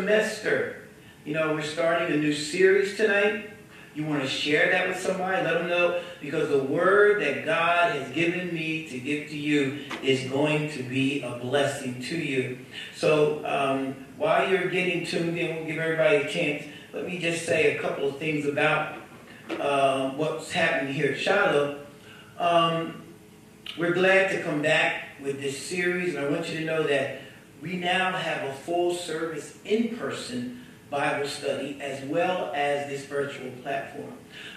semester. You know, we're starting a new series tonight. You want to share that with somebody, let them know, because the word that God has given me to give to you is going to be a blessing to you. So um, while you're getting tuned in, we'll give everybody a chance. Let me just say a couple of things about uh, what's happening here at Shiloh. Um, we're glad to come back with this series, and I want you to know that we now have a full service in person Bible study as well as this virtual platform.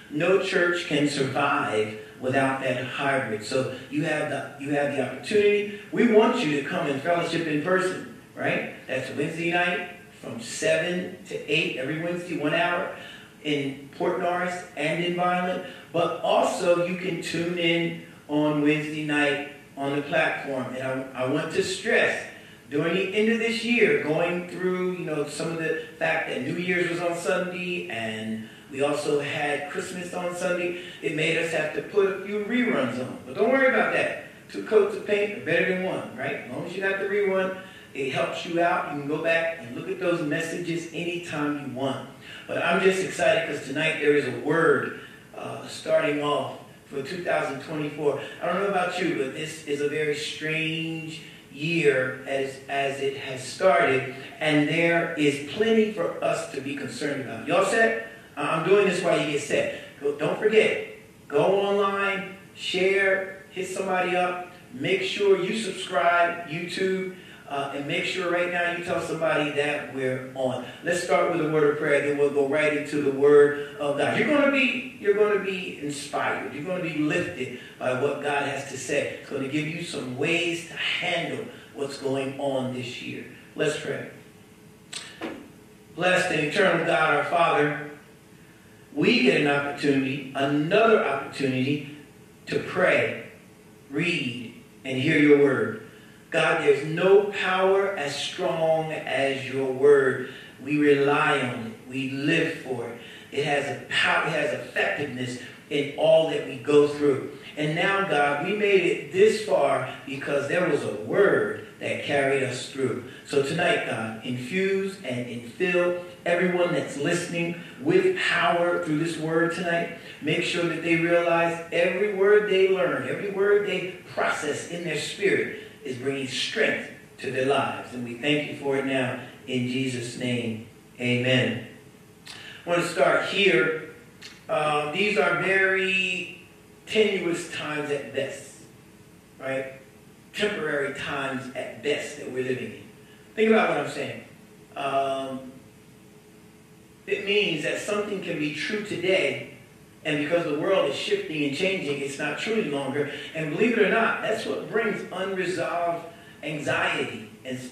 No church can survive without that hybrid. So you have the you have the opportunity. We want you to come and fellowship in person, right? That's Wednesday night from 7 to 8 every Wednesday, one hour in Port Norris and in Vineland. But also you can tune in on Wednesday night on the platform. And I, I want to stress during the end of this year, going through, you know, some of the fact that New Year's was on Sunday and we also had Christmas on Sunday, it made us have to put a few reruns on. But don't worry about that. Two coats of paint are better than one, right? As long as you got the rerun, it helps you out. You can go back and look at those messages anytime you want. But I'm just excited because tonight there is a word uh, starting off for 2024. I don't know about you, but this is a very strange year as, as it has started, and there is plenty for us to be concerned about. Y'all set? I'm doing this while you get set. Don't forget, go online, share, hit somebody up, make sure you subscribe, YouTube, uh, and make sure right now you tell somebody that we're on. Let's start with a word of prayer, then we'll go right into the word of God. You're going to be you're going to be inspired. You're going to be lifted by what God has to say. It's going to give you some ways to handle what's going on this year. Let's pray. Blessed and eternal God, our Father, we get an opportunity, another opportunity to pray, read, and hear your word. God, there's no power as strong as your word. We rely on it. We live for it. It has a power, it has effectiveness in all that we go through. And now, God, we made it this far because there was a word that carried us through. So tonight, God, infuse and infill everyone that's listening with power through this word tonight. Make sure that they realize every word they learn, every word they process in their spirit is bringing strength to their lives. And we thank you for it now in Jesus' name. Amen. I want to start here. Uh, these are very tenuous times at best, right? Temporary times at best that we're living in. Think about what I'm saying. Um, it means that something can be true today and because the world is shifting and changing, it's not true any longer. And believe it or not, that's what brings unresolved anxiety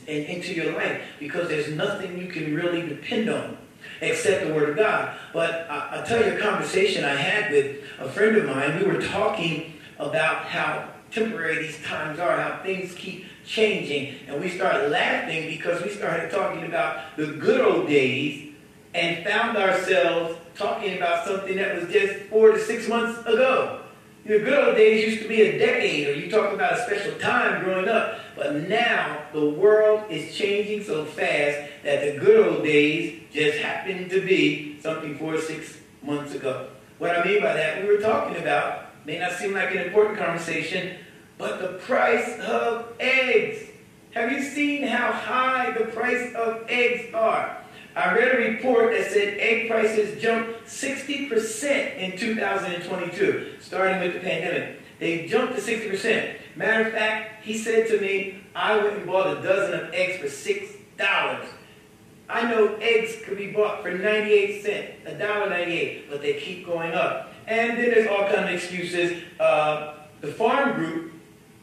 into your life because there's nothing you can really depend on except the Word of God. But I, will tell you a conversation I had with a friend of mine. We were talking about how temporary these times are, how things keep changing. And we started laughing because we started talking about the good old days and found ourselves talking about something that was just four to six months ago. You know, good old days used to be a decade, or you talk about a special time growing up. But now the world is changing so fast that the good old days just happened to be something four or six months ago. What I mean by that, we were talking about, may not seem like an important conversation, but the price of eggs. Have you seen how high the price of eggs are? I read a report that said egg prices jumped 60% in 2022, starting with the pandemic. They jumped to 60%. Matter of fact, he said to me, I went and bought a dozen of eggs for $6. I know eggs could be bought for 98 cents, $1.98, but they keep going up. And then there's all kinds of excuses. Uh, the farm group,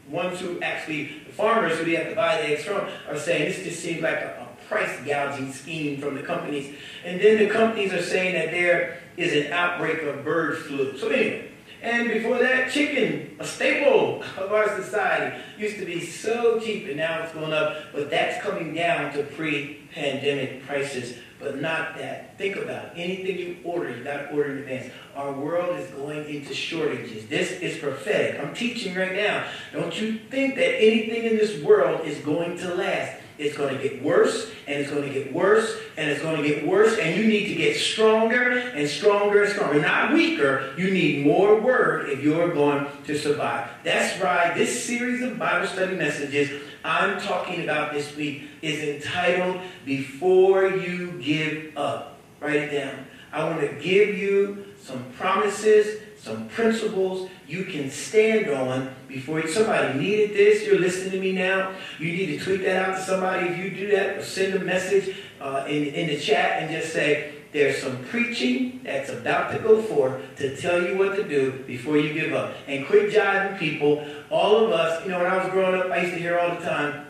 ones who actually, the farmers who they have to buy the eggs from, are saying this just seems like a, price gouging scheme from the companies. And then the companies are saying that there is an outbreak of bird flu. So anyway, and before that, chicken, a staple of our society, used to be so cheap and now it's going up, but that's coming down to pre-pandemic prices but not that. Think about it. anything you order, you got to order in advance. Our world is going into shortages. This is prophetic. I'm teaching right now. Don't you think that anything in this world is going to last? It's going to get worse, and it's going to get worse, and it's going to get worse, and you need to get stronger and stronger and stronger. Not weaker. You need more word if you're going to survive. That's why This series of Bible study messages I'm talking about this week is entitled Before You Give Up. Write it down. I want to give you some promises, some principles you can stand on before somebody needed this. You're listening to me now. You need to tweet that out to somebody. If you do that, send a message uh, in, in the chat and just say, there's some preaching that's about to go forth to tell you what to do before you give up. And quit jiving people. All of us, you know, when I was growing up, I used to hear all the time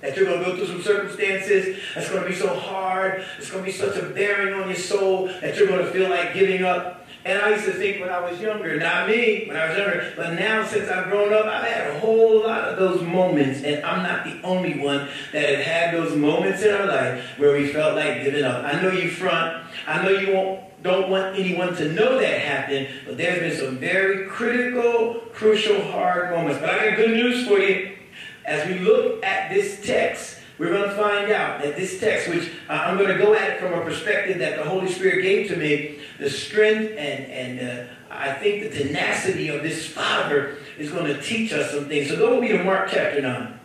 that you're going to go through some circumstances that's going to be so hard. It's going to be such a bearing on your soul that you're going to feel like giving up. And I used to think when I was younger, not me, when I was younger, but now since I've grown up, I've had a whole lot of those moments, and I'm not the only one that have had those moments in our life where we felt like giving up. I know you front. I know you won't, don't want anyone to know that happened, but there's been some very critical, crucial, hard moments. But I got good news for you. As we look at this text, we're going to find out that this text, which uh, I'm going to go at it from a perspective that the Holy Spirit gave to me, the strength and, and uh, I think the tenacity of this Father is going to teach us some things. So go with me to Mark chapter 9.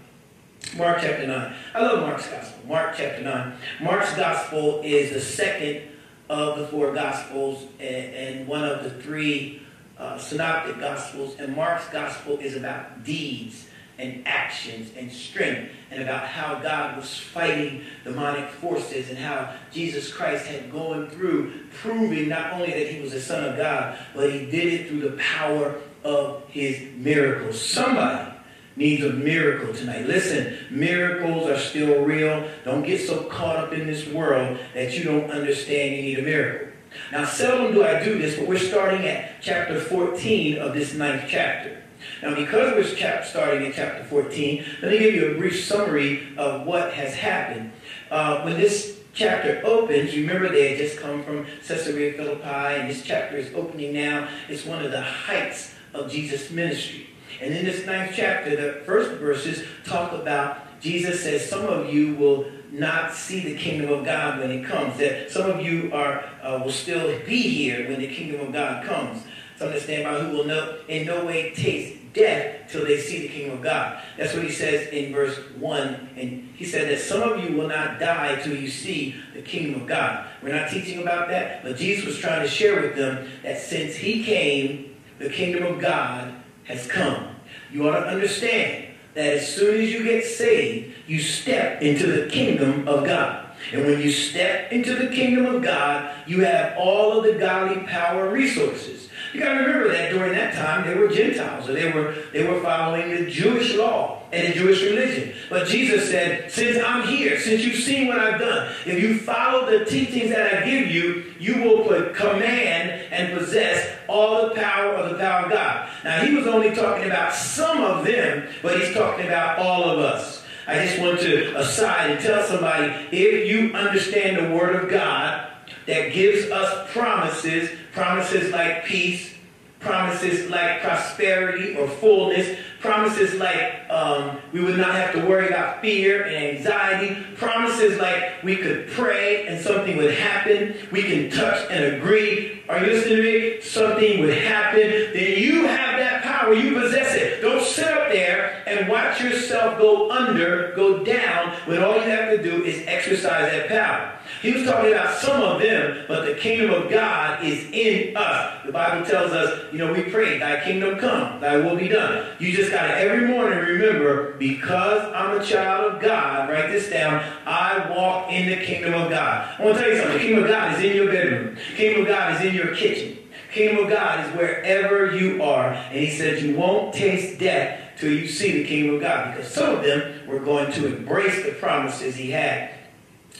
Mark chapter 9. I love Mark's gospel. Mark chapter 9. Mark's gospel is the second of the four gospels and, and one of the three uh, synoptic gospels. And Mark's gospel is about deeds and actions and strength and about how God was fighting demonic forces and how Jesus Christ had gone through proving not only that he was the Son of God, but he did it through the power of his miracles. Somebody needs a miracle tonight. Listen, miracles are still real. Don't get so caught up in this world that you don't understand you need a miracle. Now, seldom do I do this, but we're starting at chapter 14 of this ninth chapter. Now, because we're starting in chapter 14, let me give you a brief summary of what has happened. Uh, when this chapter opens, remember they had just come from Caesarea Philippi, and this chapter is opening now. It's one of the heights of Jesus' ministry. And in this ninth chapter, the first verses talk about Jesus says, Some of you will not see the kingdom of God when it comes. That some of you are uh, will still be here when the kingdom of God comes. Some understand by who will know in no way taste death till they see the kingdom of God. That's what he says in verse 1. And he said that some of you will not die till you see the kingdom of God. We're not teaching about that, but Jesus was trying to share with them that since he came, the kingdom of God has come. You ought to understand that as soon as you get saved, you step into the kingdom of God. And when you step into the kingdom of God, you have all of the godly power resources. You got to remember that during that time they were Gentiles, or they were they were following the Jewish law and the Jewish religion. But Jesus said, "Since I'm here, since you've seen what I've done, if you follow the teachings that I give you, you will put command and possess all the power of the power of God." Now he was only talking about some of them, but he's talking about all of us. I just want to aside and tell somebody if you understand the Word of God that gives us promises, promises like peace, promises like prosperity or fullness, promises like um, we would not have to worry about fear and anxiety, promises like we could pray and something would happen, we can touch and agree. Are you listening to me? Something would happen. Then you have that power. You possess it. Don't sit up there and watch yourself go under, go down, when all you have to do is exercise that power. He was talking about some of them, but the kingdom of God is in us. The Bible tells us, you know, we pray, thy kingdom come, thy will be done. You just got to every morning remember, because I'm a child of God, write this down, I walk in the kingdom of God. I want to tell you something. The kingdom of God is in your bedroom. The kingdom of God is in your kitchen. Kingdom of God is wherever you are. And he said you won't taste death till you see the kingdom of God. Because some of them were going to embrace the promises he had.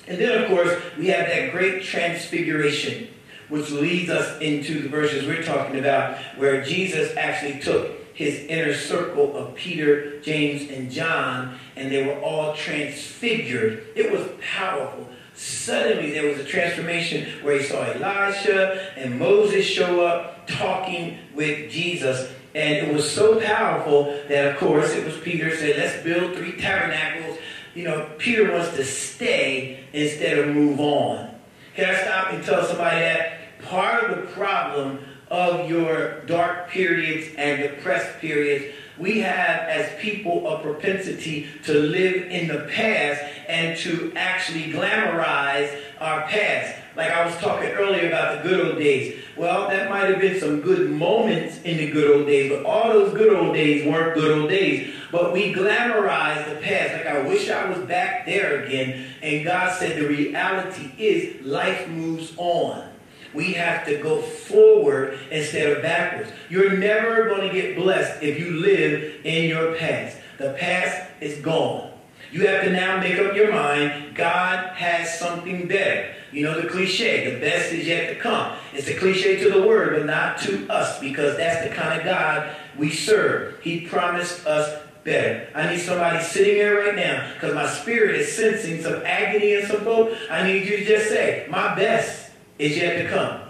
And then, of course, we have that great transfiguration, which leads us into the verses we're talking about, where Jesus actually took his inner circle of Peter, James, and John, and they were all transfigured. It was powerful. suddenly there was a transformation where he saw Elisha and Moses show up talking with Jesus. And it was so powerful that, of course, it was Peter said, let's build three tabernacles. You know, Peter wants to stay instead of move on. Can I stop and tell somebody that part of the problem of your dark periods and depressed periods we have as people a propensity to live in the past and to actually glamorize our past. Like I was talking earlier about the good old days. Well, that might have been some good moments in the good old days, but all those good old days weren't good old days. But we glamorize the past. Like I wish I was back there again. And God said the reality is life moves on. We have to go forward instead of backwards. You're never going to get blessed if you live in your past. The past is gone. You have to now make up your mind God has something better. You know the cliche, the best is yet to come. It's a cliche to the word, but not to us because that's the kind of God we serve. He promised us better. I need somebody sitting here right now because my spirit is sensing some agony and some hope. I need you to just say, my best is yet to come.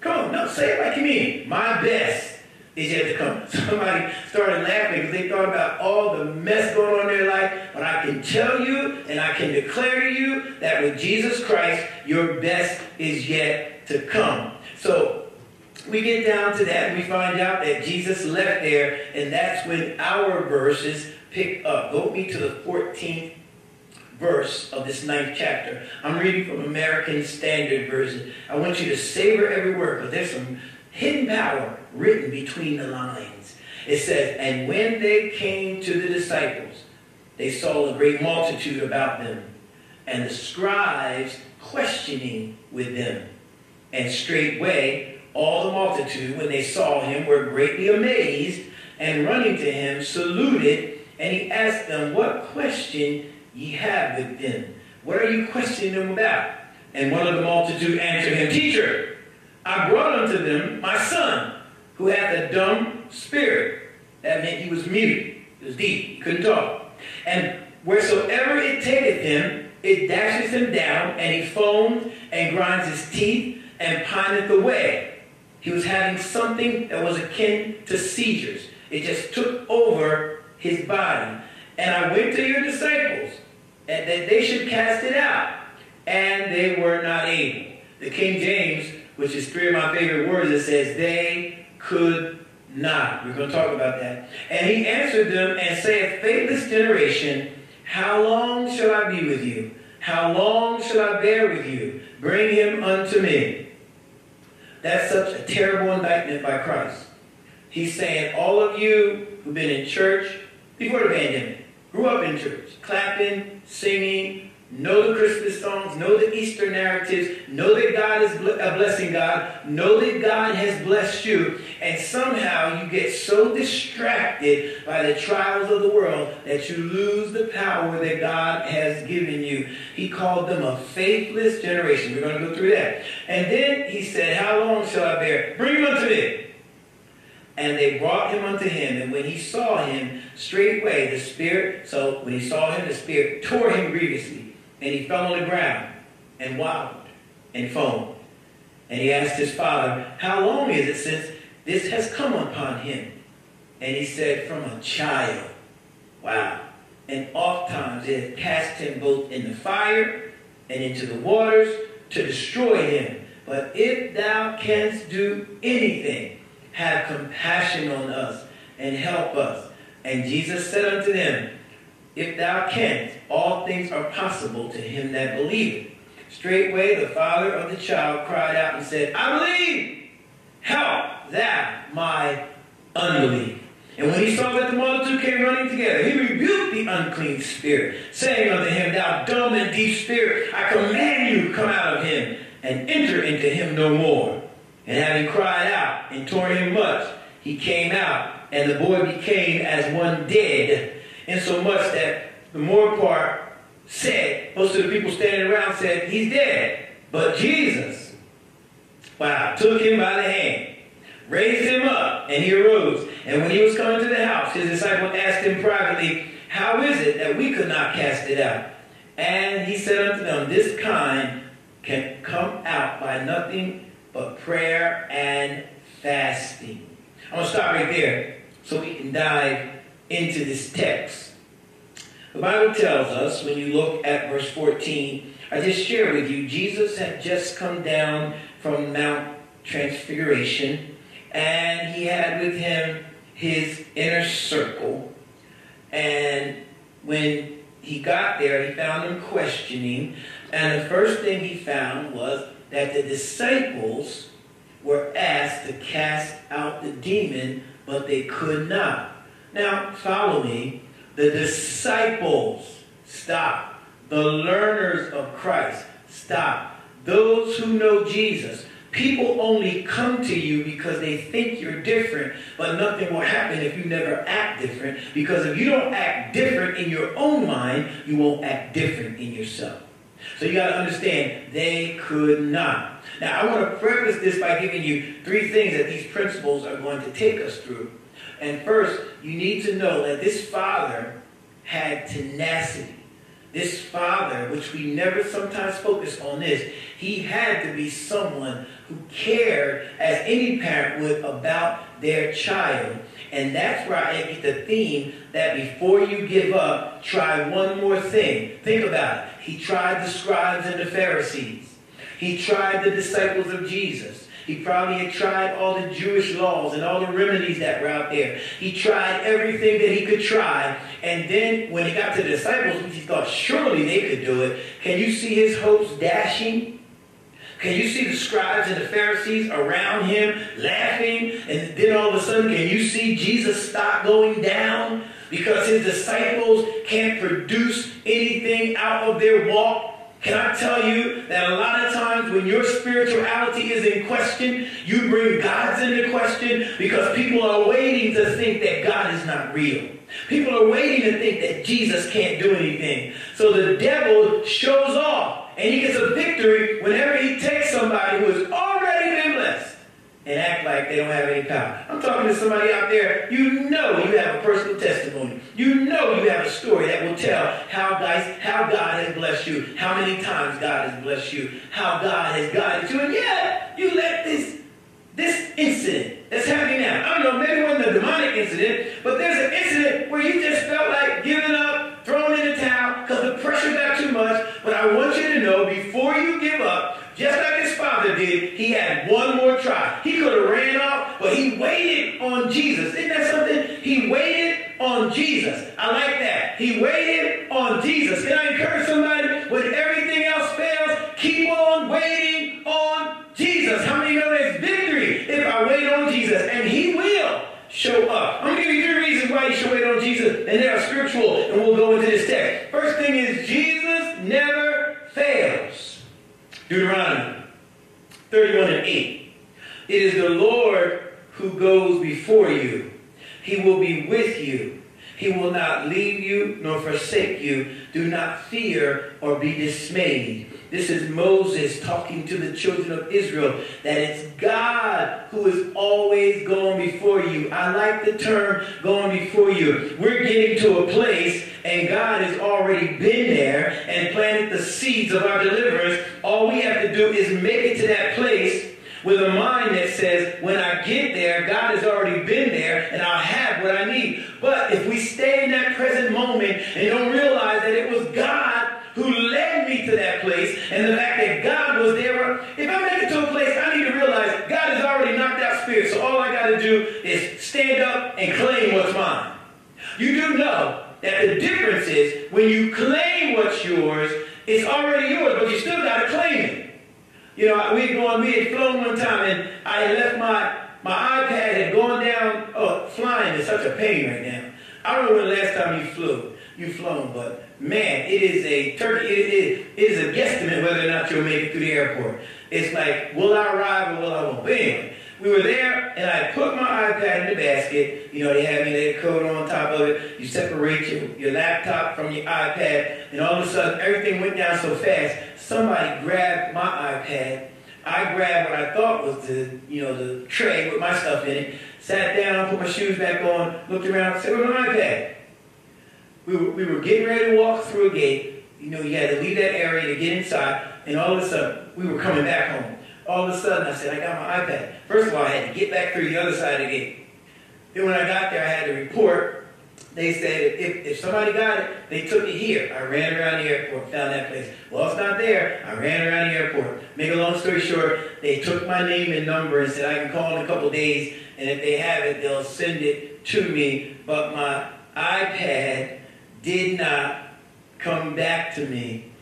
Come on, no, say it like you mean. My best is yet to come. Somebody started laughing because they thought about all the mess going on in their life. But I can tell you and I can declare to you that with Jesus Christ, your best is yet to come. So we get down to that and we find out that Jesus left there, and that's when our verses pick up. Go me to the 14th verse of this ninth chapter. I'm reading from American Standard Version. I want you to savor every word, but there's some hidden power written between the lines. It says, And when they came to the disciples, they saw a great multitude about them, and the scribes questioning with them. And straightway all the multitude, when they saw him, were greatly amazed, and running to him, saluted, and he asked them, What question ye have them? What are you questioning them about? And one of the multitude answered him, Teacher, I brought unto them my son, who hath a dumb spirit. That meant he was mute. It was deep. He couldn't talk. And wheresoever it taketh him, it dashes him down, and he foams and grinds his teeth and pineth away. He was having something that was akin to seizures. It just took over his body. And I went to your disciples, and that they should cast it out. And they were not able. The King James, which is three of my favorite words, it says, they could not. We're going to talk about that. And he answered them and saith, Faithless generation, how long shall I be with you? How long shall I bear with you? Bring him unto me. That's such a terrible indictment by Christ. He's saying, all of you who've been in church before the pandemic, grew up in church, clapping, singing, know the Christmas songs, know the Easter narratives, know that God is a blessing God, know that God has blessed you, and somehow you get so distracted by the trials of the world that you lose the power that God has given you. He called them a faithless generation. We're going to go through that. And then he said, How long shall I bear? Bring them unto me. And they brought him unto him, and when he saw him, straightway the Spirit, so when he saw him, the Spirit tore him grievously, and he fell on the ground, and wobbled, and foamed. And he asked his father, How long is it since this has come upon him? And he said, From a child. Wow. And oft times it has cast him both in the fire and into the waters to destroy him. But if thou canst do anything, have compassion on us and help us. And Jesus said unto them, If thou canst, all things are possible to him that believeth. Straightway the father of the child cried out and said, I believe, help thou my unbelief. And when he saw that the multitude came running together, he rebuked the unclean spirit, saying unto him, Thou dumb and deaf spirit, I command you, come out of him, and enter into him no more. And having cried out and torn him much, he came out, and the boy became as one dead, insomuch that the more part said, most of the people standing around said, He's dead. But Jesus, wow, took him by the hand, raised him up, and he arose. And when he was coming to the house, his disciples asked him privately, How is it that we could not cast it out? And he said unto them, This kind can come out by nothing but prayer and fasting. I'm going to stop right there so we can dive into this text. The Bible tells us, when you look at verse 14, I just share with you, Jesus had just come down from Mount Transfiguration, and he had with him his inner circle. And when he got there, he found them questioning. And the first thing he found was that the disciples were asked to cast out the demon, but they could not. Now, follow me. The disciples, stop. The learners of Christ, stop. Those who know Jesus, People only come to you because they think you're different, but nothing will happen if you never act different. Because if you don't act different in your own mind, you won't act different in yourself. So you got to understand, they could not. Now, I want to preface this by giving you three things that these principles are going to take us through. And first, you need to know that this father had tenacity. This father, which we never sometimes focus on this, he had to be someone who cared, as any parent would, about their child. And that's where I get the theme that before you give up, try one more thing. Think about it. He tried the scribes and the Pharisees. He tried the disciples of Jesus. He probably had tried all the Jewish laws and all the remedies that were out there. He tried everything that he could try. And then when he got to the disciples, he thought surely they could do it, can you see his hopes dashing? Can you see the scribes and the Pharisees around him laughing? And then all of a sudden, can you see Jesus stop going down? Because his disciples can't produce anything out of their walk. Can I tell you that a lot of times when your spirituality is in question, you bring God's into question because people are waiting to think that God is not real. People are waiting to think that Jesus can't do anything. So the devil shows off and he gets a victory whenever he takes somebody who is already and act like they don't have any power. I'm talking to somebody out there, you know you have a personal testimony. You know you have a story that will tell how God, how God has blessed you, how many times God has blessed you, how God has guided you. And yet, you such a pain right now. I don't know when the last time you flew, you flown, but man, it is a turkey. It is, it is a guesstimate whether or not you'll make it through the airport. It's like, will I arrive or will I won't? But anyway, we were there, and I put my iPad in the basket. You know, they have me that coat on top of it. You separate your, your laptop from your iPad, and all of a sudden, everything went down so fast somebody grabbed my iPad. I grabbed what I thought was the, you know, the tray with my stuff in it, sat down, put my shoes back on, looked around, said, where's my iPad? We were, we were getting ready to walk through a gate. you know, you had to leave that area to get inside, and all of a sudden, we were coming back home. All of a sudden, I said, I got my iPad. First of all, I had to get back through the other side of the gate. Then when I got there, I had to report. They said if, if somebody got it, they took it here. I ran around the airport, found that place. Well, it's not there. I ran around the airport. Make a long story short, they took my name and number and said I can call in a couple days, and if they have it, they'll send it to me. But my iPad did not come back to me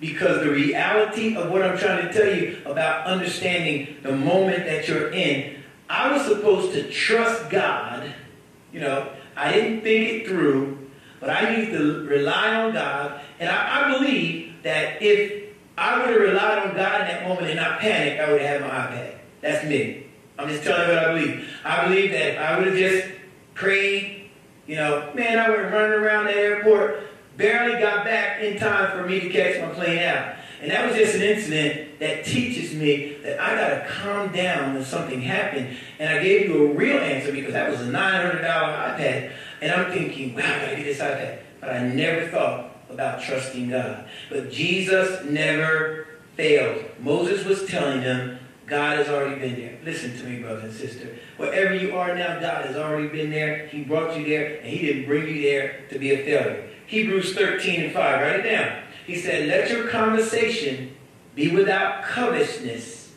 because the reality of what I'm trying to tell you about understanding the moment that you're in, I was supposed to trust God. You know, I didn't think it through, but I need to rely on God. And I, I believe that if I would have relied on God in that moment and not panicked, I would have had my iPad. That's me. I'm just telling you what I believe. I believe that if I would have just prayed, you know, man, I would have run around the airport, barely got back in time for me to catch my plane out. And that was just an incident that teaches me that I got to calm down when something happened. And I gave you a real answer because that was a $900 iPad. And I'm thinking, wow, I got to get this iPad. But I never thought about trusting God. But Jesus never failed. Moses was telling them, God has already been there. Listen to me, brother and sister. Wherever you are now, God has already been there. He brought you there, and He didn't bring you there to be a failure. Hebrews 13 and 5. Write it down. He said, Let your conversation be without covetousness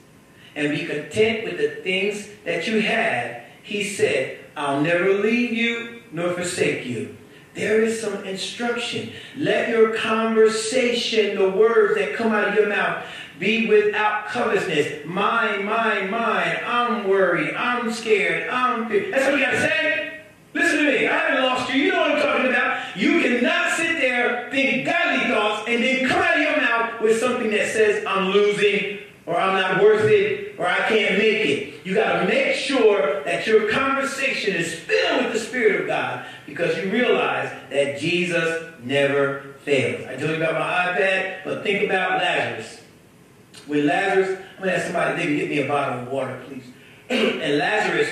and be content with the things that you have. He said, I'll never leave you nor forsake you. There is some instruction. Let your conversation, the words that come out of your mouth, be without covetousness. Mine, mine, mine. I'm worried. I'm scared. I'm. That's what we got to say. Listen to me. I haven't lost you. You know what I'm talking about. You cannot sit there, think godly thoughts, and then come out of your mouth with something that says, I'm losing, or I'm not worth it, or I can't make it. You got to make sure that your conversation is filled with the Spirit of God because you realize that Jesus never fails. I told you about my iPad, but think about Lazarus. When Lazarus, I'm going to ask somebody, they can get me a bottle of water, please. and Lazarus,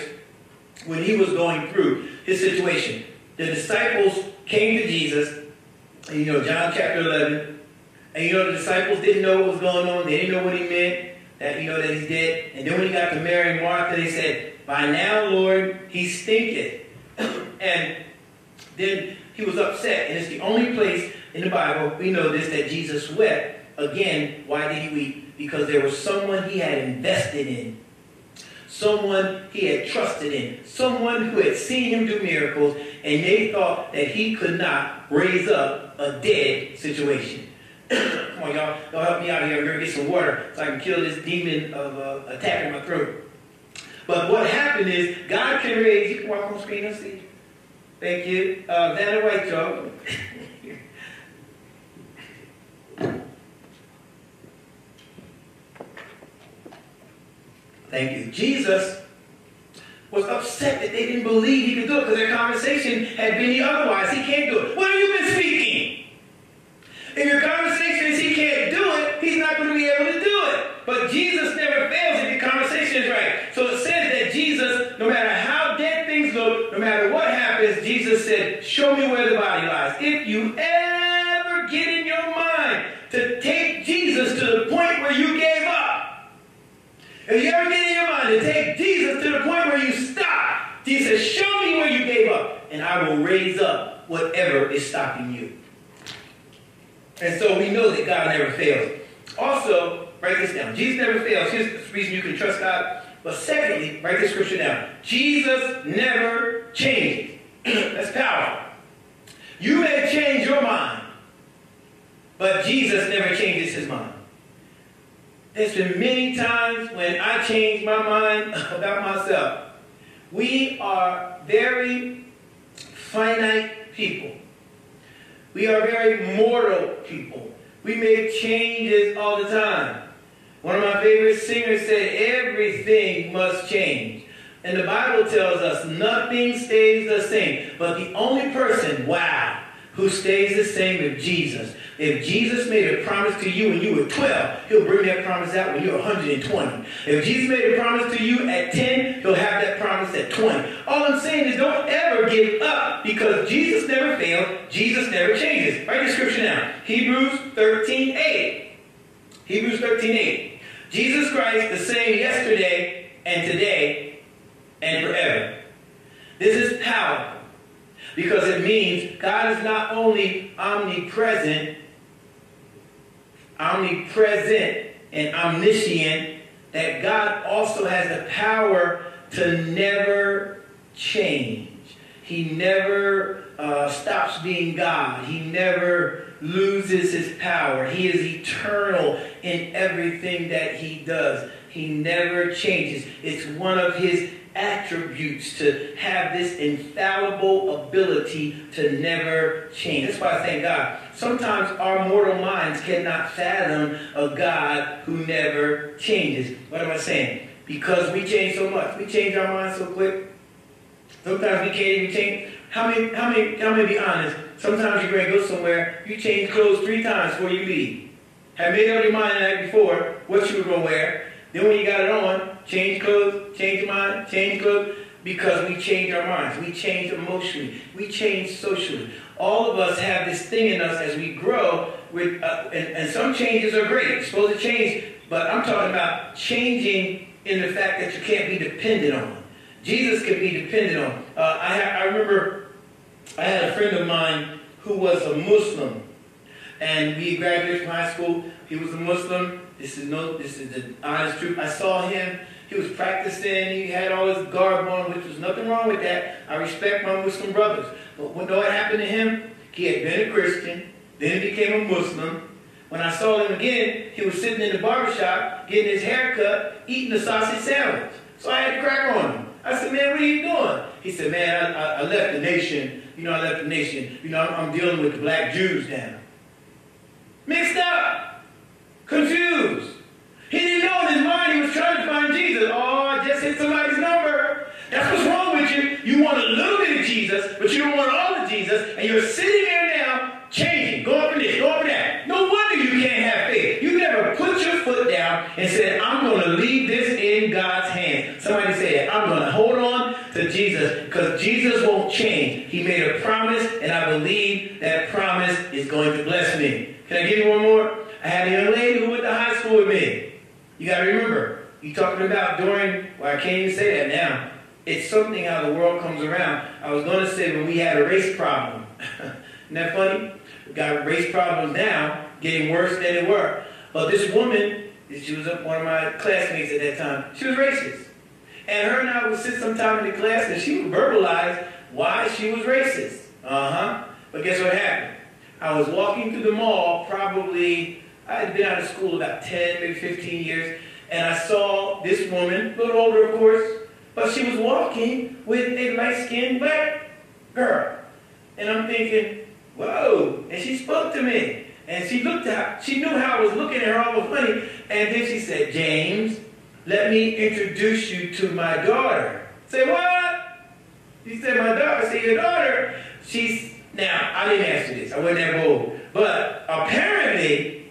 when he was going through his situation, the disciples came to Jesus, and you know, John chapter 11, and you know, the disciples didn't know what was going on. They didn't know what he meant, that, you know, that he's dead. And then when he got to Mary and Martha, they said, by now, Lord, he stinketh. and then he was upset. And it's the only place in the Bible we know this that Jesus wept. Again, why did he weep? Because there was someone he had invested in someone he had trusted in, someone who had seen him do miracles, and they thought that he could not raise up a dead situation. Come on, y'all. Y'all help me out here. I'm to get some water so I can kill this demon of uh, attacking my throat. But what happened is God can raise. You can walk on screen and see. Thank you. Uh, Vanna White, y'all. Thank you. Jesus was upset that they didn't believe he could do it because their conversation had been otherwise. He can't do it. What have you been speaking? If your conversation is he can't do it, he's not going to be able to do it. But Jesus never fails if your conversation is right. So it says that Jesus, no matter how dead things look, no matter what happens, Jesus said, show me where the body lies. If you ever get in your mind to take Jesus to the point where you up, if you ever get in your mind to take Jesus to the point where you stop, Jesus, show me where you gave up, and I will raise up whatever is stopping you. And so we know that God never fails. Also, write this down. Jesus never fails. Here's the reason you can trust God. But secondly, write this scripture down. Jesus never changes. That's powerful. You may change your mind, but Jesus never changes his mind. There's been many times when I changed my mind about myself. We are very finite people. We are very mortal people. We make changes all the time. One of my favorite singers said, everything must change. And the Bible tells us nothing stays the same. But the only person, wow, who stays the same is Jesus. If Jesus made a promise to you when you were 12, he'll bring that promise out when you're 120. If Jesus made a promise to you at 10, he'll have that promise at 20. All I'm saying is don't ever give up because Jesus never fails. Jesus never changes. Write the scripture down. Hebrews 13, 8. Hebrews 13, 8. Jesus Christ the same yesterday and today and forever. This is powerful because it means God is not only omnipresent, omnipresent and omniscient, that God also has the power to never change. He never uh, stops being God. He never loses his power. He is eternal in everything that he does. He never changes. It's one of his attributes to have this infallible ability to never change. That's why I thank God. Sometimes our mortal minds cannot fathom a God who never changes. What am I saying? Because we change so much. We change our minds so quick. Sometimes we can't even change. How many, how many, how many be honest? Sometimes you're going to go somewhere, you change clothes three times before you leave. Have made up your mind the night before what you were going to wear. Then when you got it on, change clothes, change your mind, change clothes, because we change our minds. We change emotionally. We change socially. All of us have this thing in us as we grow, with, uh, and, and some changes are great. You're supposed to change, but I'm talking about changing in the fact that you can't be dependent on. Jesus can be depended on. Uh, I, I remember I had a friend of mine who was a Muslim, and we graduated from high school. He was a Muslim. This is no, this is the honest truth. I saw him. He was practicing. He had all his garb on, which was nothing wrong with that. I respect my Muslim brothers. But what, what happened to him? He had been a Christian, then he became a Muslim. When I saw him again, he was sitting in the barbershop, getting his hair cut, eating a sausage sandwich. So I had to crack on him. I said, man, what are you doing? He said, man, I, I left the nation. You know, I left the nation. You know, I'm, I'm dealing with the black Jews now. Mixed up. Confused. He didn't know in his mind he was trying to find Jesus. Oh, I just hit somebody's number. That's what's wrong with you. You want a little bit of Jesus, but you don't want all of Jesus, and you're sitting there now changing, going for this, going for that. No wonder you can't have faith. You never put your foot down and said, I'm going to leave this in God's hands. Somebody said, I'm going to hold on to Jesus because Jesus won't change. He made a promise, and I believe that promise is going to bless me. Can I give you one more? I had a young lady who went to high school with me. You got to remember, you talking about during, well, I can't even say that now. It's something how the world comes around. I was going to say when we had a race problem. Isn't that funny? We got race problems now, getting worse than they were. But this woman, she was one of my classmates at that time, she was racist. And her and I would sit sometime in the class and she would verbalize why she was racist. Uh-huh. But guess what happened? I was walking through the mall probably I had been out of school about 10, maybe 15 years, and I saw this woman, a little older, of course, but she was walking with a light-skinned black girl. And I'm thinking, whoa, and she spoke to me. And she looked at, she knew how I was looking at her, all was funny. And then she said, James, let me introduce you to my daughter. Say, what? She said, my daughter. Said, your daughter? She's, now, I didn't answer this. I wasn't that bold. But apparently,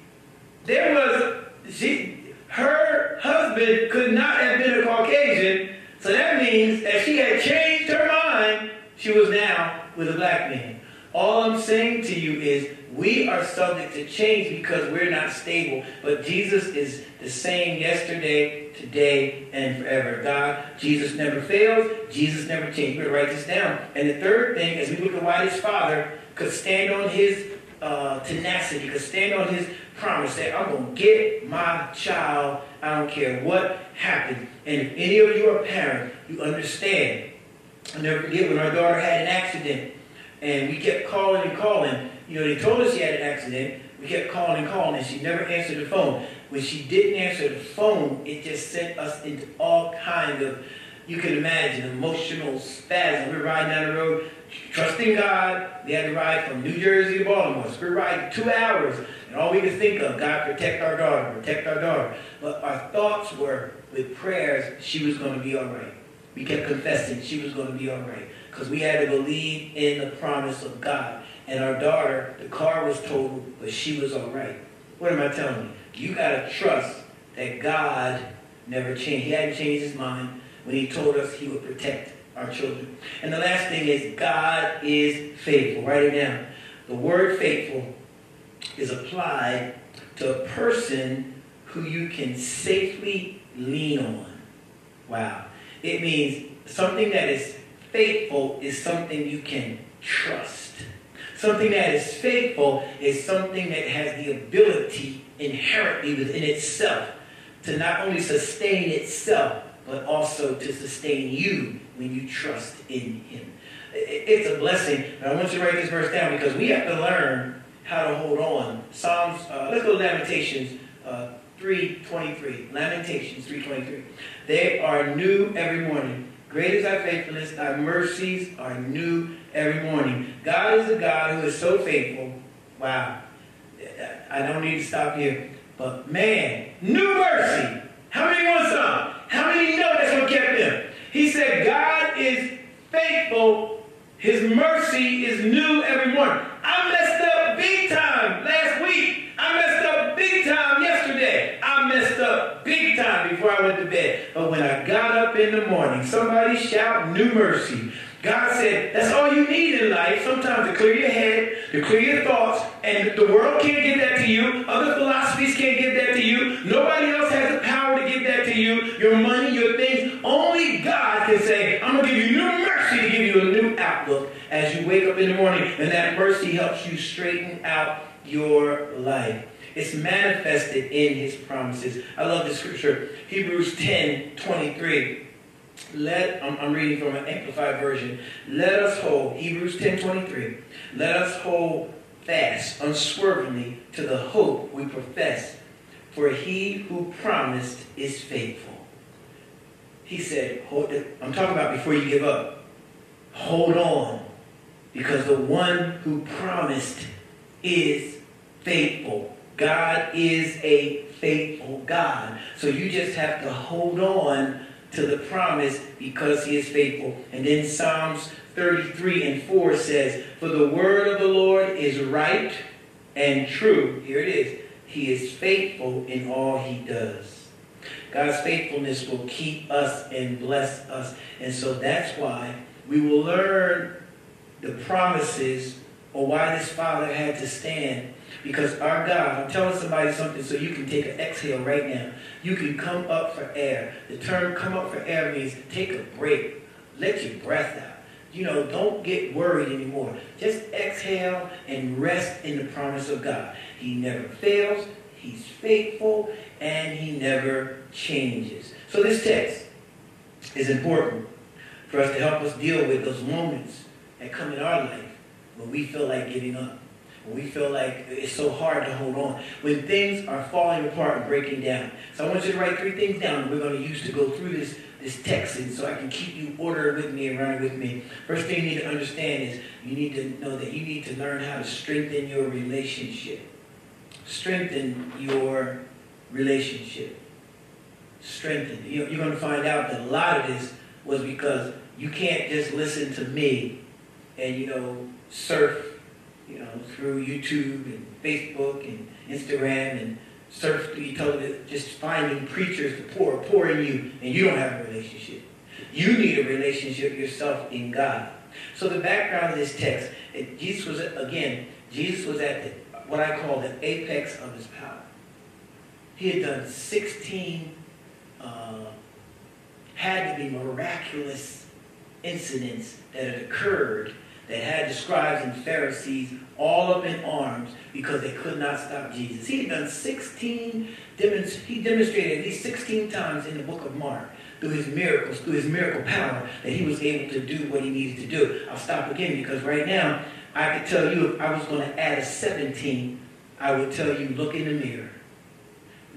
there was, she, her husband could not have been a Caucasian, so that means that she had changed her mind, she was now with a black man. All I'm saying to you is we are subject to change because we're not stable. But Jesus is the same yesterday, today, and forever. God, Jesus never fails. Jesus never changes. We're to write this down. And the third thing, as we look at why his father could stand on his uh, tenacity, could stand on his promise that I'm going to get my child. I don't care what happens. And if any of you are parents, you understand. I'll never forget when our daughter had an accident and we kept calling and calling. You know, they told us she had an accident. We kept calling and calling and she never answered the phone. When she didn't answer the phone, it just sent us into all kinds of, you can imagine, emotional spasms. We we're riding down the road, trusting God. We had to ride from New Jersey to Baltimore. So we riding two hours and all we could think of, God, protect our daughter, protect our daughter. But our thoughts were, with prayers, she was going to be all right. We kept confessing she was going to be all right. Because we had to believe in the promise of God. and our daughter, the car was totaled, but she was all right. What am I telling you? You got to trust that God never changed. He hadn't changed his mind when he told us he would protect our children. And the last thing is God is faithful. Write it down. The word faithful is applied to a person who you can safely lean on. Wow. It means something that is faithful is something you can trust. Something that is faithful is something that has the ability inherently within itself to not only sustain itself, but also to sustain you when you trust in Him. It's a blessing. And I want you to write this verse down because we have to learn how to hold on. Psalms, uh, let's go to Lamentations uh, 3.23. Lamentations 3.23. They are new every morning. Great is thy faithfulness. Thy mercies are new every morning. God is a God who is so faithful. Wow. I don't need to stop here. But man, new mercy. How many want some? How many know that's what kept them? He said, God is faithful. His mercy is new every morning. I messed up big time last week. I messed up big time yesterday. I messed up big time before I went to bed. But when I got up in the morning, somebody shout new mercy. God said, that's all you need in life, sometimes to clear your head, to clear your thoughts, and the world can't give that to you. Other philosophies can't give that to you. Nobody else has the power to give that to you. Your money, your things. Only God can say, I'm going to give you new mercy to give you a new outlook as you wake up in the morning. And that mercy helps you straighten out your life. It's manifested in his promises. I love the scripture, Hebrews 10, 23. Let, I'm, I'm, reading from an amplified version. Let us hold, Hebrews 10 23, let us hold fast unswervingly to the hope we profess, for he who promised is faithful. He said, hold it. I'm talking about before you give up. Hold on, because the one who promised is faithful. God is a faithful God. So you just have to hold on to the promise because he is faithful. And then Psalms 33 and 4 says, For the word of the Lord is right and true. Here it is. He is faithful in all he does. God's faithfulness will keep us and bless us. And so that's why we will learn the promises or why this father had to stand because our God, I'm telling somebody something so you can take an exhale right now. You can come up for air. The term come up for air means take a break. Let your breath out. You know, don't get worried anymore. Just exhale and rest in the promise of God. He never fails. He's faithful and he never changes. So this text is important for us to help us deal with those moments that come in our life when we feel like giving up we feel like it's so hard to hold on, when things are falling apart and breaking down. So I want you to write three things down we're going to use to go through this, this text and so I can keep you ordered with me and running with me. First thing you need to understand is you need to know that you need to learn how to strengthen your relationship. Strengthen your relationship. Strengthen. You're going to find out that a lot of this was because you can't just listen to me and, you know, surf you know, through YouTube and Facebook and Instagram and surf through television, just finding preachers to pour, pour in you, and you don't have a relationship. You need a relationship yourself in God. So the background of this text, Jesus was, again, Jesus was at the, what I call the apex of his power. He had done 16, uh, had to be miraculous incidents that had occurred that had the scribes and Pharisees all up in arms because they could not stop Jesus. He had done 16, he demonstrated at least 16 times in the book of Mark through his miracles, through his miracle power, that he was able to do what he needed to do. I'll stop again because right now, I could tell you if I was going to add a 17, I would tell you, look in the mirror.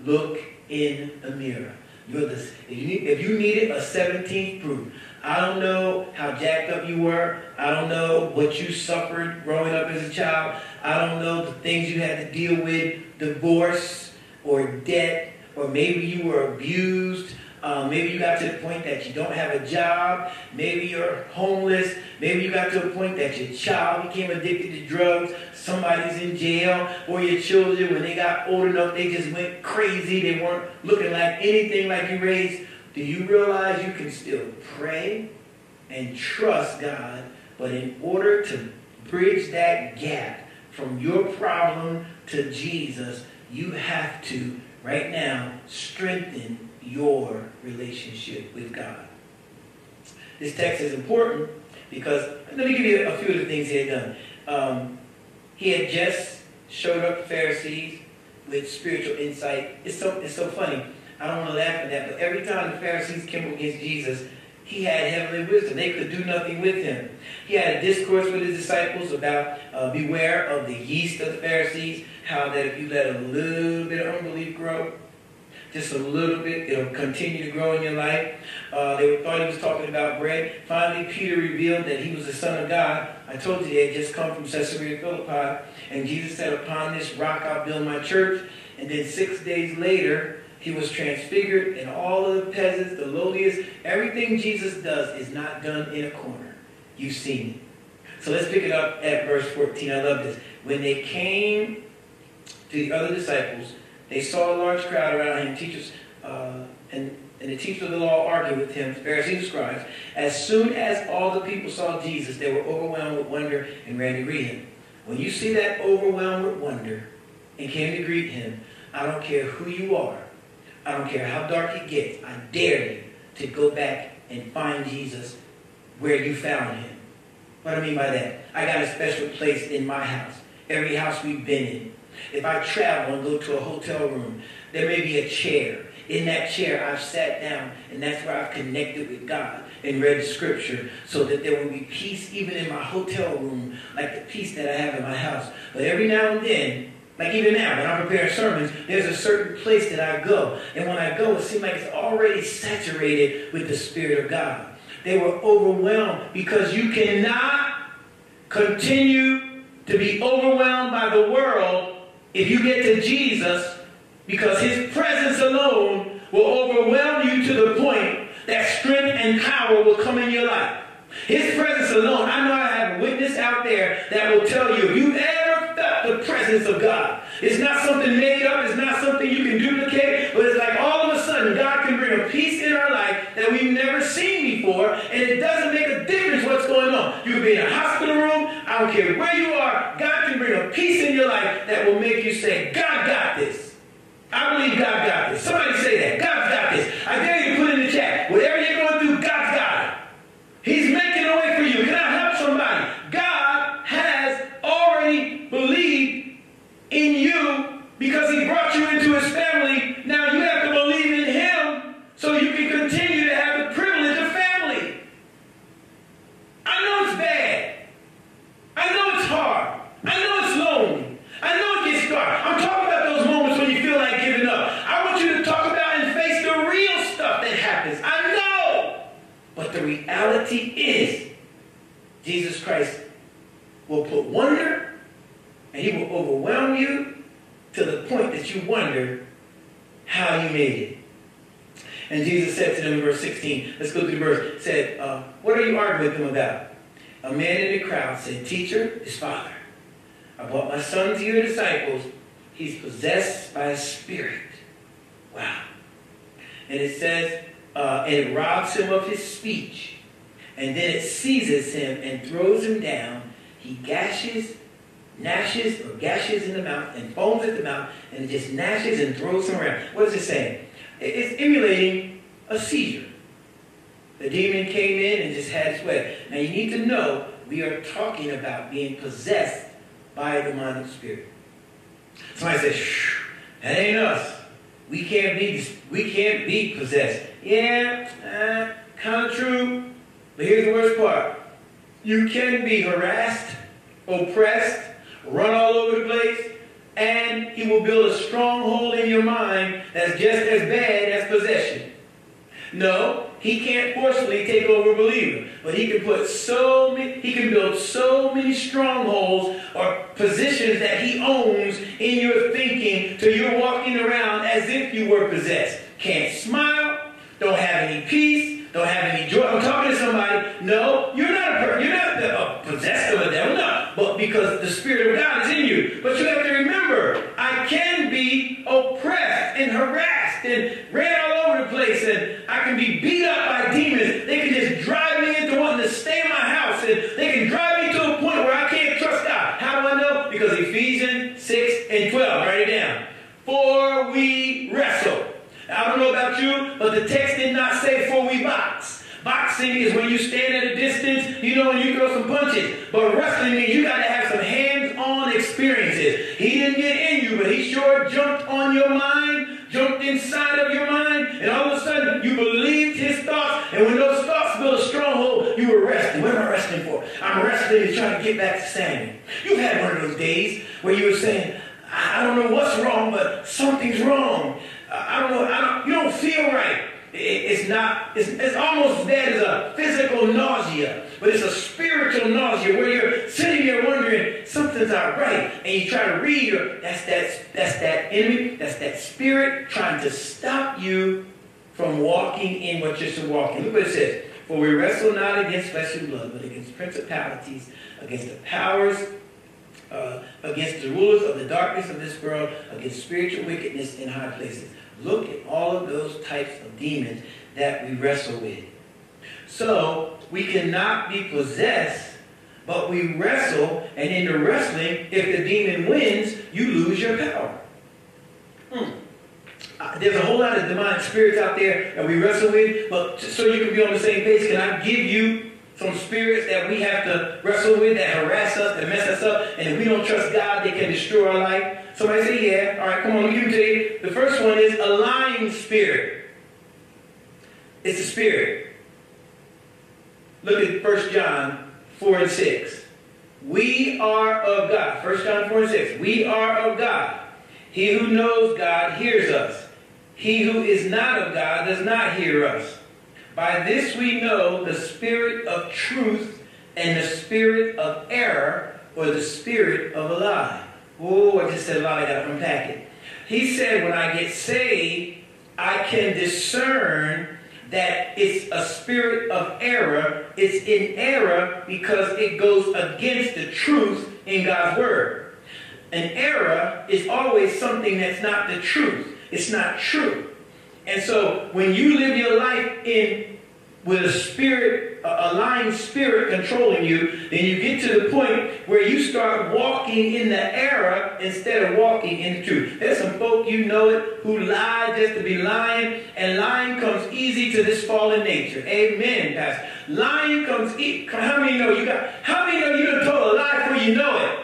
Look in the mirror. You're if, you need, if you needed a 17th proof, I don't know how jacked up you were. I don't know what you suffered growing up as a child. I don't know the things you had to deal with, divorce or debt, or maybe you were abused. Um, maybe you got to the point that you don't have a job. Maybe you're homeless. Maybe you got to a point that your child became addicted to drugs. Somebody's in jail. Or your children, when they got old enough, they just went crazy. They weren't looking like anything like you raised. Do you realize you can still pray and trust God? But in order to bridge that gap from your problem to Jesus, you have to, right now, strengthen your relationship with God. This text is important because, let me give you a few of the things he had done. Um, he had just showed up Pharisees with spiritual insight. It's so, it's so funny. I don't want to laugh at that, but every time the Pharisees came against Jesus, he had heavenly wisdom. They could do nothing with him. He had a discourse with his disciples about uh, beware of the yeast of the Pharisees, how that if you let a little bit of unbelief grow, just a little bit, it'll continue to grow in your life. Uh, they thought he was talking about bread. Finally, Peter revealed that he was the Son of God. I told you they had just come from Caesarea Philippi. And Jesus said, upon this rock I'll build my church. And then six days later, he was transfigured, and all of the peasants, the lowliest, everything Jesus does is not done in a corner. You've seen it. So let's pick it up at verse 14. I love this. When they came to the other disciples, they saw a large crowd around him, teachers, uh, and, and the teachers of the law argued with him, Pharisees and scribes. As soon as all the people saw Jesus, they were overwhelmed with wonder and ran to greet him. When you see that overwhelmed with wonder and came to greet him, I don't care who you are, I don't care how dark it gets. I dare you to go back and find Jesus where you found him. What do I mean by that? I got a special place in my house. Every house we've been in. If I travel and go to a hotel room, there may be a chair. In that chair, I've sat down, and that's where I've connected with God and read the scripture so that there will be peace even in my hotel room, like the peace that I have in my house. But every now and then, like even now, when I prepare sermons, there's a certain place that I go. And when I go, it seems like it's already saturated with the Spirit of God. They were overwhelmed because you cannot continue to be overwhelmed by the world if you get to Jesus because his presence alone will overwhelm you to the point that strength and power will come in your life. His presence alone, I know I have a witness out there that will tell you, if you ever the presence of God, it's not something made up, it's not something you can duplicate, but it's like all of a sudden God can bring a peace in our life that we've never seen before, and it doesn't make a difference what's going on. You could be in a hospital room, I don't care where you are, God can bring a peace in your life that will make you say, God got this. I believe God got this. Somebody say that. God's got this. I dare you to put in the chat. Whatever you're going through, God's got it. He's making a way for you. Can I help somebody? God has already believed in you because he brought you into his family. Now you have to believe in him so you can continue to have the privilege of family. I know it's bad. I know it's hard. I know it's lonely. I know it gets dark. I'm talking about those moments when you feel like giving up. I want you to talk about and face the real stuff that happens. I know. But the reality is, Jesus Christ will put wonder and he will overwhelm you to the point that you wonder how you made it. And Jesus said to them in verse 16, let's go through the verse, said, uh, what are you arguing with them about? A man in the crowd said, Teacher, his father. I brought my son to your disciples. He's possessed by a spirit. Wow. And it says, uh, and it robs him of his speech. And then it seizes him and throws him down. He gashes, gnashes, or gashes in the mouth and foams at the mouth, and it just gnashes and throws him around. What is it saying? It's emulating a seizure. The demon came in and just had its way. Now you need to know we are talking about being possessed by a demonic spirit. Somebody says, Shh, that ain't us. We can't be we can't be possessed. Yeah, uh, kind of true. But here's the worst part. You can be harassed, oppressed, run all over the place, and he will build a stronghold in your mind that's just as bad as possession. No, he can't forcefully take over a believer, but he can put so many, he can build so many strongholds or positions that he owns in your thinking till you're walking around as if you were possessed. Can't smile, don't have any peace, don't have any joy. I'm talking to somebody. No, you're not a person. You're not uh, possessed of a devil. No, but because the Spirit of God is in you. But you have to remember, I can be oppressed and harassed and ran all over the place, and I can be beat up by demons. They can just drive me into wanting to stay in my house, and they can drive me to a point where I can't trust God. How do I know? Because Ephesians 6 and 12. Write it down. For we wrestle. I don't know about you, but the text did not say. Boxing is when you stand at a distance, you know, and you throw some punches. But wrestling means you got to have some hands-on experiences. He didn't get in you, but he sure jumped on your mind, jumped inside of your mind, and all of a sudden you believed his thoughts. And when those thoughts built a stronghold, you were resting. What am I resting for? I'm resting to try to get back to standing. You've had one of those days where you were saying, I don't know what's wrong, but something's wrong. I don't know. I don't, you don't feel right. It's not, it's, it's almost bad as a physical nausea, but it's a spiritual nausea where you're sitting there wondering something's not right, and you try to read your, that's that, that's that enemy, that's that spirit trying to stop you from walking in what you're to walk in. Look what it says. For we wrestle not against flesh and blood, but against principalities, against the powers, uh, against the rulers of the darkness of this world, against spiritual wickedness in high places. Look at all of those types of demons that we wrestle with. So, we cannot be possessed, but we wrestle, and in the wrestling, if the demon wins, you lose your power. Hmm. Uh, there's a whole lot of demonic spirits out there that we wrestle with, but so you can be on the same page, can I give you some spirits that we have to wrestle with that harass us, that mess us up, and if we don't trust God, they can destroy our life. Somebody say, yeah. All right, come on, let me give it to you. The first one is a lying spirit. It's a spirit. Look at 1 John 4 and 6. We are of God. 1 John 4 and 6. We are of God. He who knows God hears us. He who is not of God does not hear us. By this we know the spirit of truth and the spirit of error or the spirit of a lie. Oh, I just said a lie, I got to unpack it. He said, when I get saved, I can discern that it's a spirit of error. It's in error because it goes against the truth in God's word. An error is always something that's not the truth. It's not true. And so when you live your life in with a spirit, a lying spirit controlling you, then you get to the point where you start walking in the error instead of walking in the truth. There's some folk, you know it, who lie just to be lying, and lying comes easy to this fallen nature. Amen, Pastor. Lying comes easy. How many know you got, how many know you done told a lie before you know it?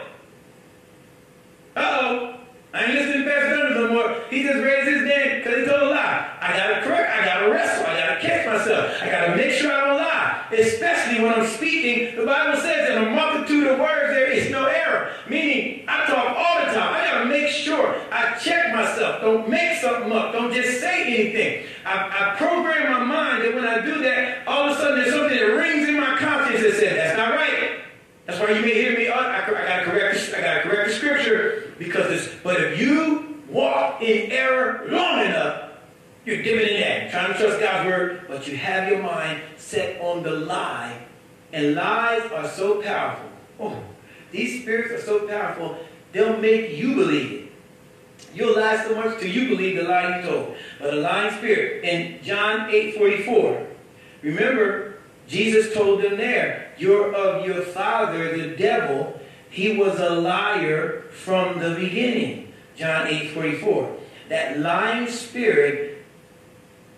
Uh-oh. I ain't listening to Pastor Dunn no more. He just raised his hand because he told a lie. I gotta correct, I gotta wrestle, I gotta catch myself. I gotta make sure I don't lie. Especially when I'm speaking, the Bible says in a multitude of words there is no error. Meaning, I talk all the time. I gotta make sure I check myself. Don't make something up. Don't just say anything. I, I program my mind that when I do that, all of a sudden there's something that rings in my conscience that says, that's not right. That's why you may hear me, oh, I, I, gotta correct, I gotta correct the scripture because it's, but if you walk in error long enough, you're dipping in that, trying to trust God's word, but you have your mind set on the lie. And lies are so powerful. Oh, these spirits are so powerful, they'll make you believe it. You'll lie so much till you believe the lie you told. But a lying spirit, in John 8 44, remember, Jesus told them there, You're of your father, the devil. He was a liar from the beginning. John 8 44. That lying spirit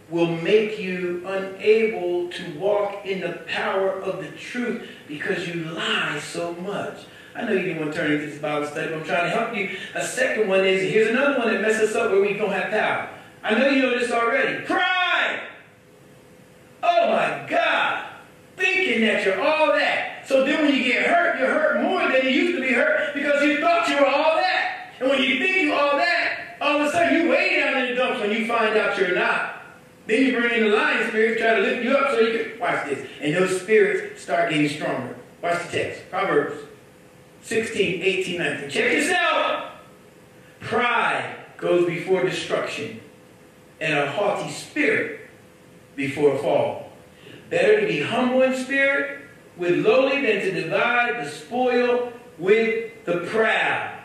will make you unable to walk in the power of the truth because you lie so much. I know you didn't want to turn into this Bible study, but I'm trying to help you. A second one is here's another one that messes us up where we don't have power. I know you know this already. Pride! Oh my God! Thinking that you're all that. So then when you get hurt, you're hurt more than you used to be hurt because you thought you were all that. And when you think you're all that, all of a sudden you way down in the dumps when you find out you're not. Then you bring in the lying spirit, try to lift you up so you can watch this. And those spirits start getting stronger. Watch the text. Proverbs 16, 18, 19. Check yourself. Pride goes before destruction, and a haughty spirit before a fall. Better to be humble in spirit with lowly than to divide the spoil with the proud.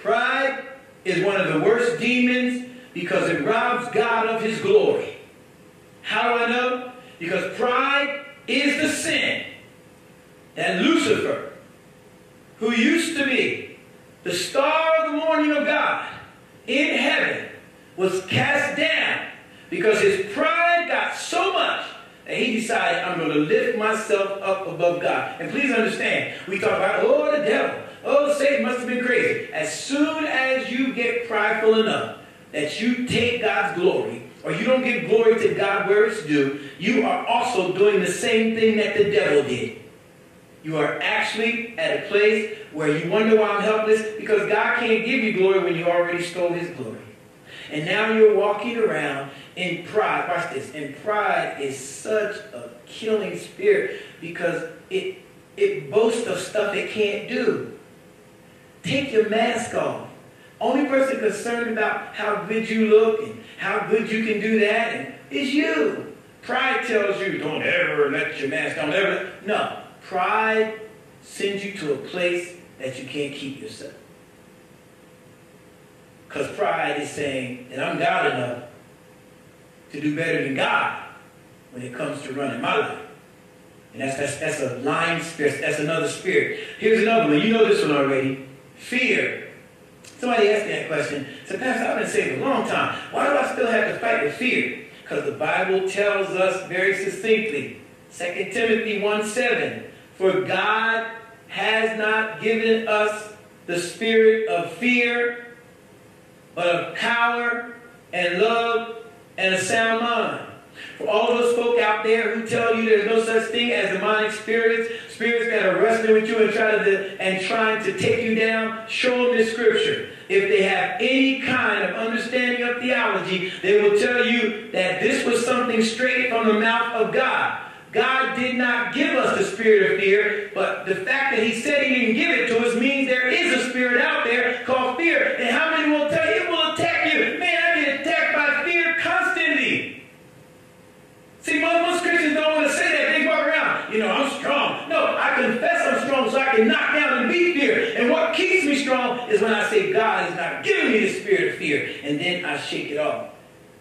Pride is one of the worst demons because it robs God of his glory. How do I know? Because pride is the sin that Lucifer, who used to be the star of the morning of God in heaven, was cast down because his pride got so much that he decided, I'm going to lift myself up above God. And please understand, we talk about, oh, the devil. Oh, Satan must have been crazy. As soon as you get prideful enough that you take God's glory, or you don't give glory to God where it's due, you are also doing the same thing that the devil did. You are actually at a place where you wonder why I'm helpless because God can't give you glory when you already stole his glory. And now you're walking around in pride. Watch this. And pride is such a killing spirit because it, it boasts of stuff it can't do. Take your mask off. Only person concerned about how good you look and how good you can do that is you. Pride tells you, don't ever let your mask on. Ever. No. Pride sends you to a place that you can't keep yourself. Because pride is saying that I'm God enough to do better than God when it comes to running my life. And that's, that's, that's a lying spirit. That's another spirit. Here's another one. You know this one already. Fear. Somebody asked me that question. Said, Pastor, I've been saved a long time. Why do I still have to fight with fear? Because the Bible tells us very succinctly. 2 Timothy 1 7. For God has not given us the spirit of fear, but of power and love and a sound mind. For all those folk out there who tell you there's no such thing as demonic spirits, spirits that are wrestling with you and trying to and trying to take you down, show them the scripture. If they have any kind of understanding of theology, they will tell you that this was something straight from the mouth of God. God did not give us the spirit of fear, but the fact that he said he didn't give it to us means there is a spirit out there called fear. And how many will tell you it will attack you? Man, I get attacked by fear constantly. See, most Christians don't want to say that. They walk around, you know, I'm strong. No, I confess I'm strong so I can knock down and beat fear. And what keeps me strong is when I say God has not given me the spirit of fear. And then I shake it off.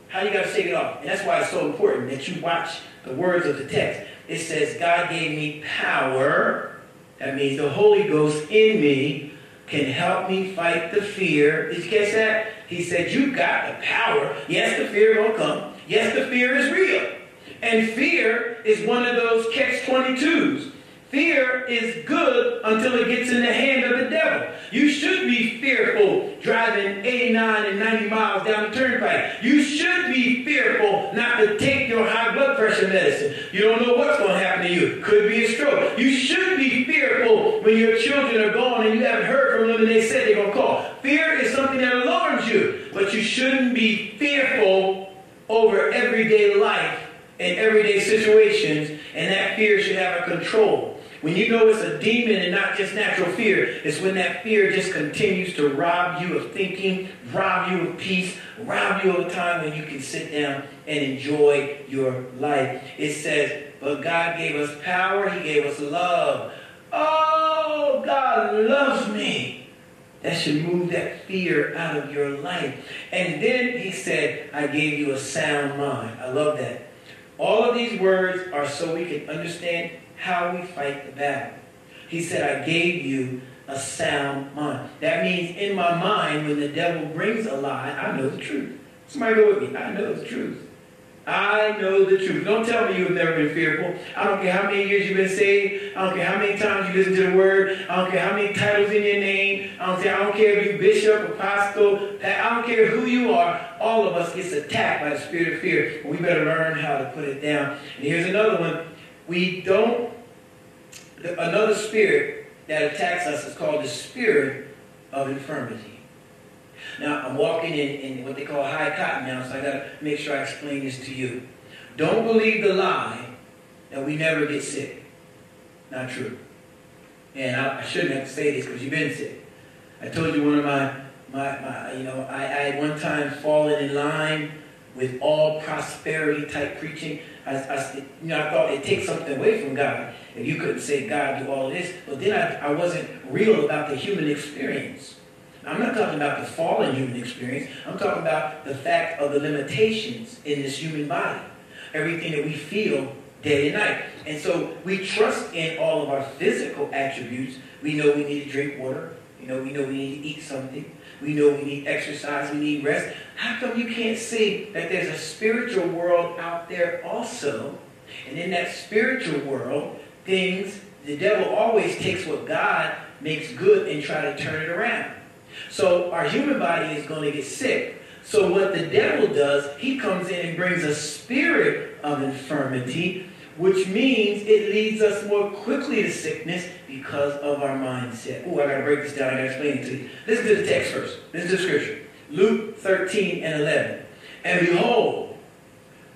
How you got to shake it off? And that's why it's so important that you watch the words of the text. It says, God gave me power. That means the Holy Ghost in me can help me fight the fear. Did you catch that? He said, you got the power. Yes, the fear will come. Yes, the fear is real. And fear is one of those catch-22s. Fear is good until it gets in the hand of the devil. You should be fearful driving 89 and 90 miles down the turnpike. You should be fearful not to take your high blood pressure medicine. You don't know what's going to happen to you. Could be a stroke. You should be fearful when your children are gone and you haven't heard from them and they said they're going to call. Fear is something that alarms you, but you shouldn't be fearful over everyday life and everyday situations, and that fear should have a control. When you know it's a demon and not just natural fear, it's when that fear just continues to rob you of thinking, rob you of peace, rob you of time when you can sit down and enjoy your life. It says, but God gave us power, He gave us love. Oh, God loves me. That should move that fear out of your life. And then He said, I gave you a sound mind. I love that. All of these words are so we can understand how we fight the battle. He said, I gave you a sound mind. That means in my mind, when the devil brings a lie, I know the truth. Somebody go with me. I know the truth. I know the truth. Don't tell me you've never been fearful. I don't care how many years you've been saved. I don't care how many times you listen to the word. I don't care how many titles in your name. I don't, care, I don't care if you're bishop, apostle. I don't care who you are. All of us gets attacked by the spirit of fear. We better learn how to put it down. And here's another one. We don't, another spirit that attacks us is called the spirit of infirmity. Now, I'm walking in, in what they call high cotton now, so I got to make sure I explain this to you. Don't believe the lie that we never get sick. Not true. And I, I shouldn't have to say this because you've been sick. I told you one of my, my, my you know, I, had one time fallen in line with all prosperity type preaching. I, I, you know, I thought it takes something away from God if you couldn't say God do all this. But then I, I wasn't real about the human experience. I'm not talking about the fallen human experience. I'm talking about the fact of the limitations in this human body. Everything that we feel day and night. And so we trust in all of our physical attributes. We know we need to drink water. You know, we know we need to eat something. We know we need exercise, we need rest. How come you can't see that there's a spiritual world out there also? And in that spiritual world, things, the devil always takes what God makes good and try to turn it around. So our human body is going to get sick. So what the devil does, he comes in and brings a spirit of infirmity, which means it leads us more quickly to sickness because of our mindset. Oh, I got to break this down. I got to explain it to you. Listen to the text first. Listen to the scripture. Luke 13 and 11. And behold,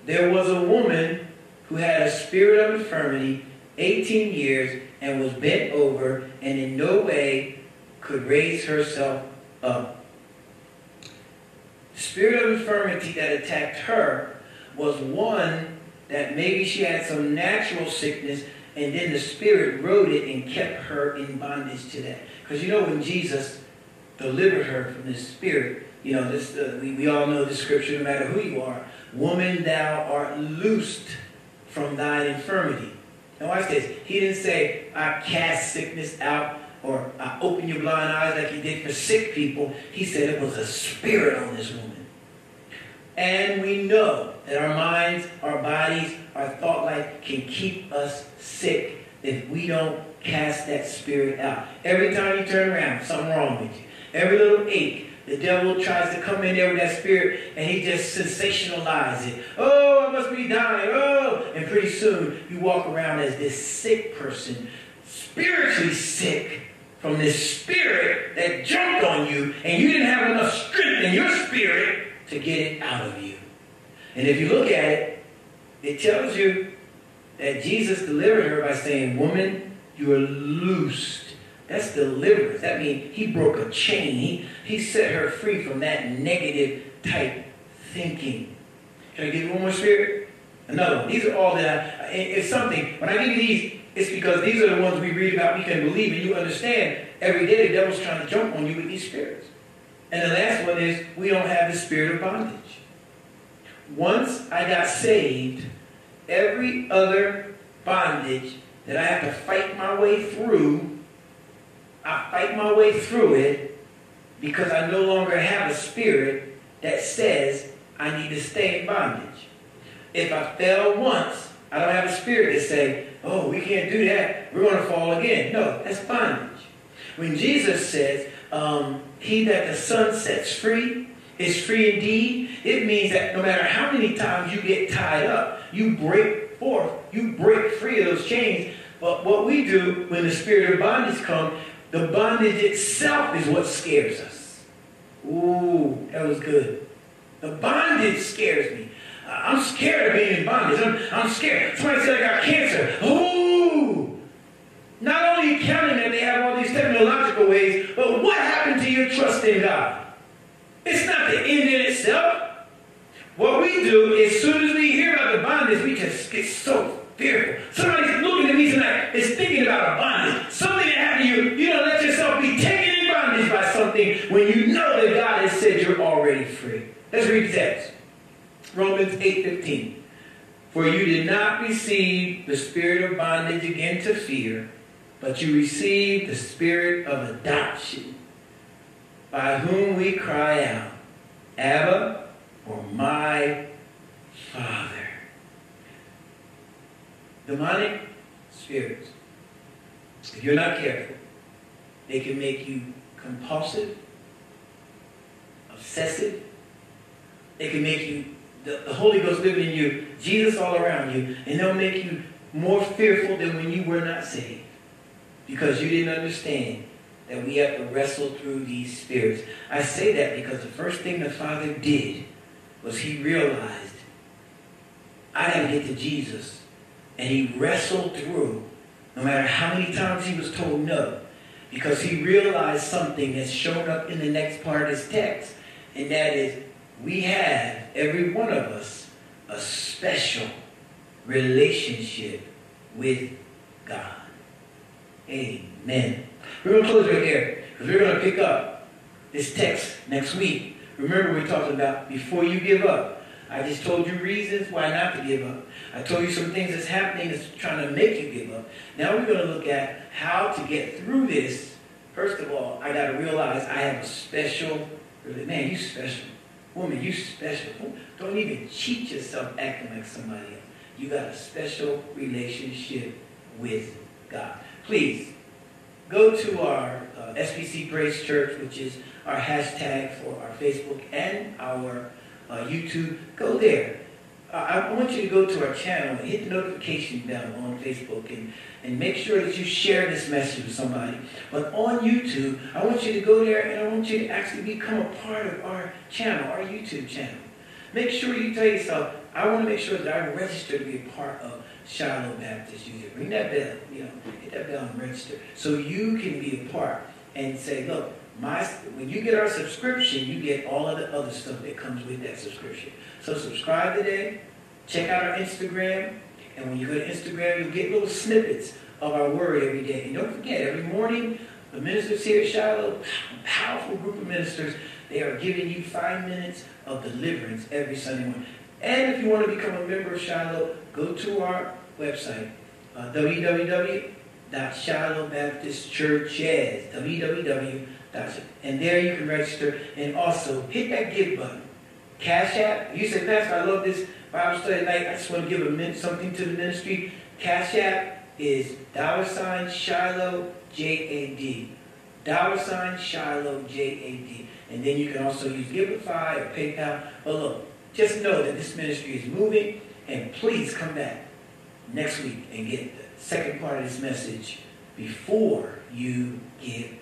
there was a woman who had a spirit of infirmity 18 years and was bent over and in no way could raise herself The spirit of infirmity that attacked her was one that maybe she had some natural sickness and then the spirit rode it and kept her in bondage to that. Because you know when Jesus delivered her from this spirit, you know, this uh, we, we all know the scripture, no matter who you are. Woman, thou art loosed from thine infirmity. Now watch this. He didn't say, I cast sickness out or I open your blind eyes like he did for sick people. He said it was a spirit on this woman. And we know that our minds, our bodies, our thought life can keep us sick if we don't cast that spirit out. Every time you turn around, something wrong with you. Every little ache, the devil tries to come in there with that spirit and he just sensationalizes it. Oh, I must be dying. Oh, and pretty soon you walk around as this sick person, spiritually sick from this spirit that jumped on you and you didn't have enough strength in your spirit to get it out of you. And if you look at it, it tells you that Jesus delivered her by saying, Woman, you are loosed. That's deliverance. That means he broke a chain. He, he set her free from that negative type thinking. Can I give you one more spirit? Another one. These are all that I, it's something. When I give you these, it's because these are the ones we read about, we can believe, and you understand every day the devil's trying to jump on you with these spirits. And the last one is we don't have the spirit of bondage. Once I got saved, every other bondage that I have to fight my way through, I fight my way through it because I no longer have a spirit that says I need to stay in bondage. If I fail once, I don't have a spirit that say, oh, we can't do that. We're going to fall again. No, that's bondage. When Jesus says, um, he that the Son sets free is free indeed, it means that no matter how many times you get tied up, you break forth, you break free of those chains. But what we do when the spirit of bondage comes, the bondage itself is what scares us. Ooh, that was good. The bondage scares me. I'm scared of being in bondage. I'm, I'm scared. Somebody said I got cancer. Ooh! Not only counting that they have all these technological ways, but what happened to your trust in God? It's not the end in itself. What we do, as soon as we hear about the bondage, we just get so fearful. Somebody's looking at me tonight is thinking about a bondage. Something that happened to you. You don't let yourself be taken in bondage by something when you know that God has said you're already free. Let's read the text. Romans 8.15. For you did not receive the spirit of bondage again to fear, but you received the spirit of adoption, by whom we cry out, Abba, or my Father. Demonic spirits, if you're not careful, they can make you compulsive, obsessive. They can make you, the, the Holy Ghost living in you, Jesus all around you, and they'll make you more fearful than when you were not saved. Because you didn't understand that we have to wrestle through these spirits. I say that because the first thing the Father did was he realized I got to get to Jesus. And he wrestled through, no matter how many times he was told no, because he realized something that's shown up in the next part of his text, and that is we have, every one of us, a special relationship with God. Amen. We're going to close right there because we're going to pick up this text next week. Remember, we talked about before you give up. I just told you reasons why not to give up. I told you some things that's happening that's trying to make you give up. Now we're going to look at how to get through this. First of all, I got to realize I have a special, man, you special. Woman, you special. Don't even cheat yourself acting like somebody else. You got a special relationship with God. Please go to our uh, SBC Praise Church, which is our hashtag for our Facebook and our uh, YouTube. Go there. I want you to go to our channel and hit the notification bell on Facebook and, and make sure that you share this message with somebody. But on YouTube, I want you to go there and I want you to actually become a part of our channel, our YouTube channel. Make sure you tell yourself, I want to make sure that I register to be a part of Shiloh Baptist Youth. Ring that bell, you know, hit that bell and register. So you can be a part and say, look, my when you get our subscription, you get all of the other stuff that comes with that subscription. So subscribe today, check out our Instagram, and when you go to Instagram, you'll get little snippets of our word every day. And don't forget, every morning, the ministers here at Shiloh, a powerful group of ministers, they are giving you five minutes of deliverance every Sunday morning. And if you want to become a member of Shiloh, go to our website, uh, www.shilohbaptistchurches, www. And there you can register and also hit that give button. Cash App. You said, Pastor, I love this Bible study night. I just want to give a min- something to the ministry. Cash App is dollar sign Shiloh J-A-D. Dollar sign Shiloh J-A-D. And then you can also use Givelify or PayPal. But look, just know that this ministry is moving, and please come back next week and get the second part of this message before you give.